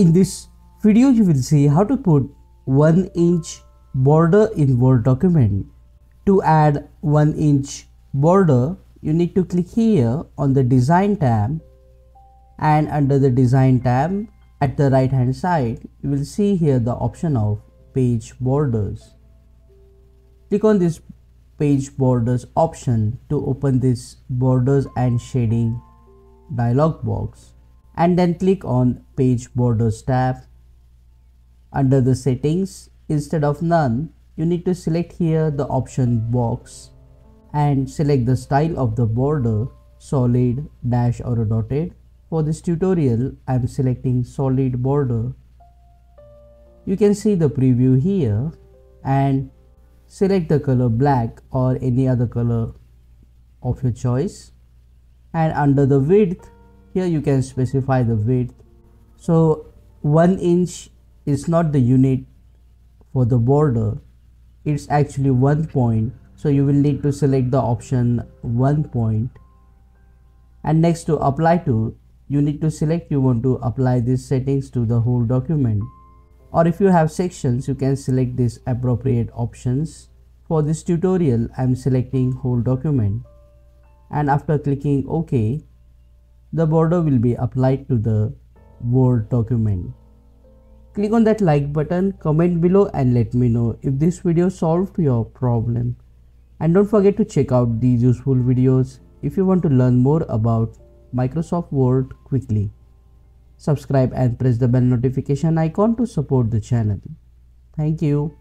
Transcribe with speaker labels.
Speaker 1: In this video you will see how to put 1 inch border in Word document. To add 1 inch border you need to click here on the design tab and under the design tab at the right hand side you will see here the option of page borders. Click on this page borders option to open this borders and shading dialog box and then click on page borders tab. Under the settings instead of none you need to select here the option box and select the style of the border solid dash or dotted. For this tutorial I am selecting solid border. You can see the preview here and select the color black or any other color of your choice. And under the width here you can specify the width. So 1 inch is not the unit for the border. It's actually one point. So you will need to select the option one point. And next to apply to you need to select you want to apply these settings to the whole document. Or if you have sections you can select these appropriate options. For this tutorial i'm selecting whole document. And after clicking ok the border will be applied to the word document click on that like button comment below and let me know if this video solved your problem and don't forget to check out these useful videos if you want to learn more about Microsoft Word quickly. Subscribe and press the bell notification icon to support the channel. Thank you.